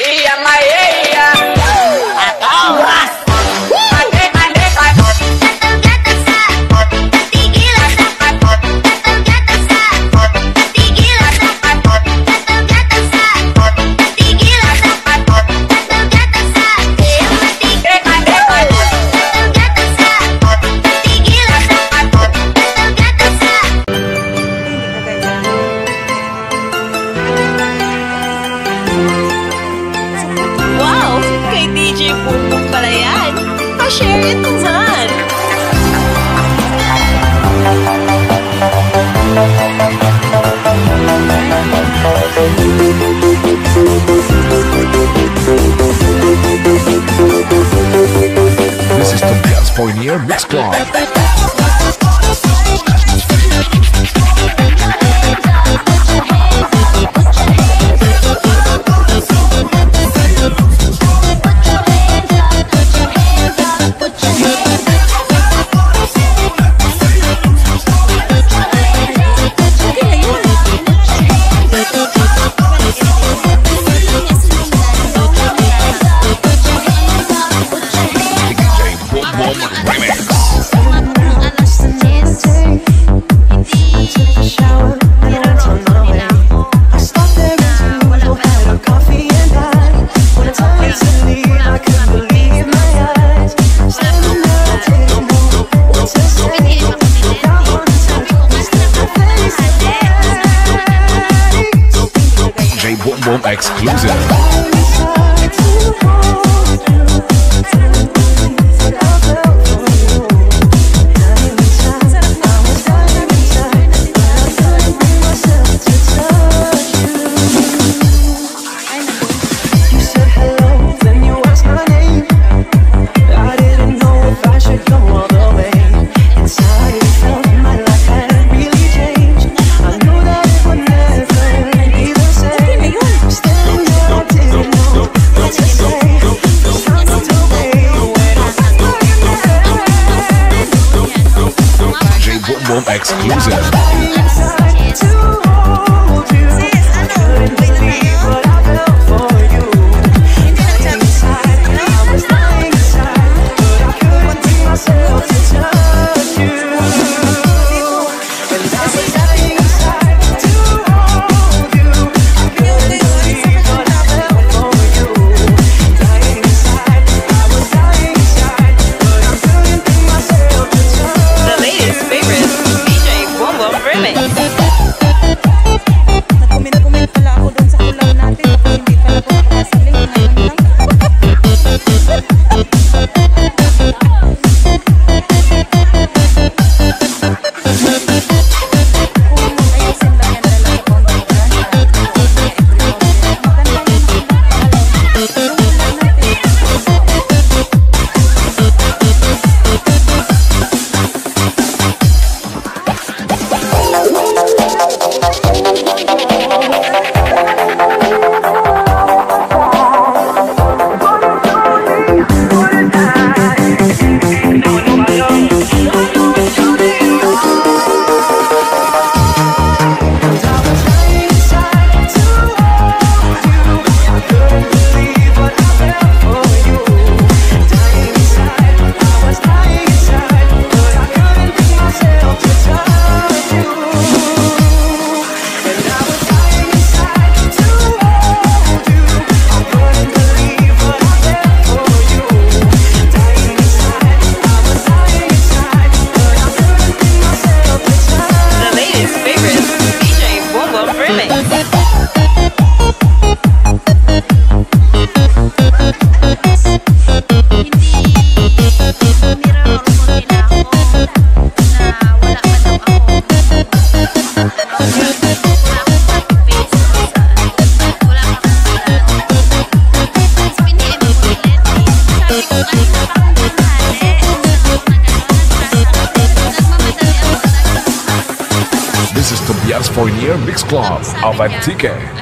Ia, maia, ia. Acalma! Pioneer Mix Club. Boom exclusive. Boom exclusive. This is Dance Pioneer Mix Club of Antique.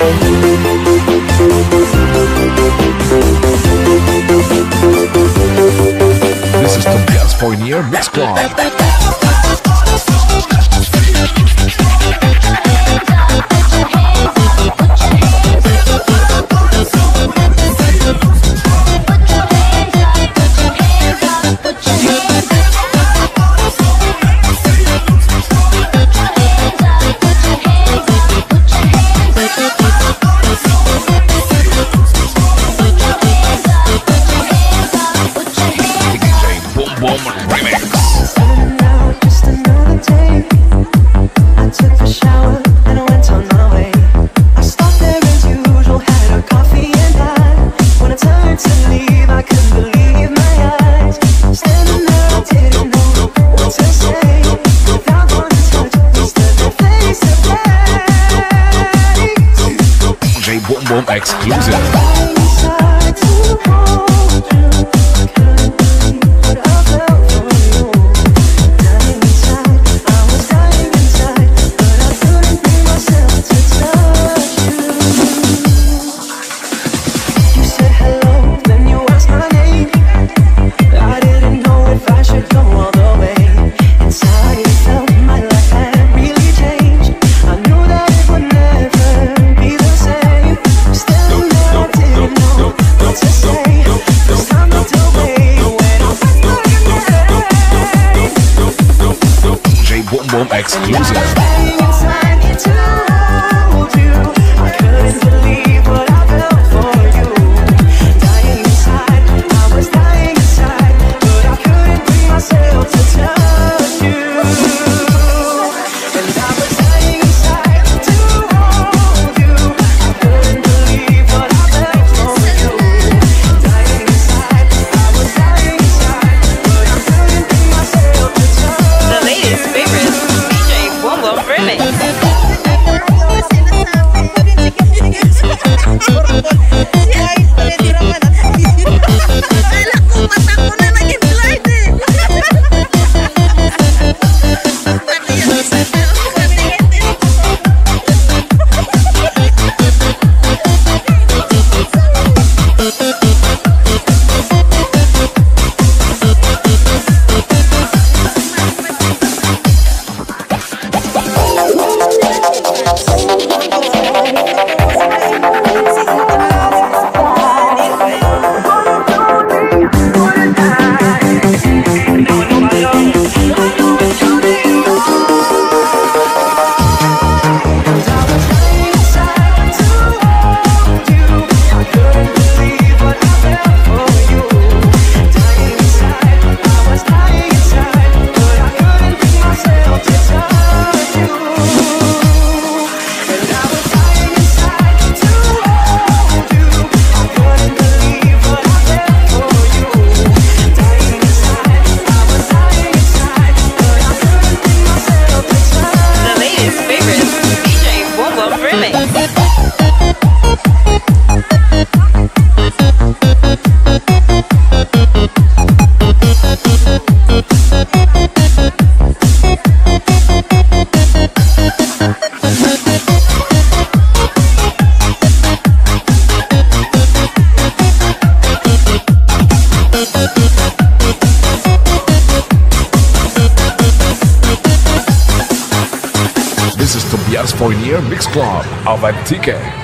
This Boom Boom exclusive. Pioneer Mix Club TK.